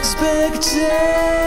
Expectations.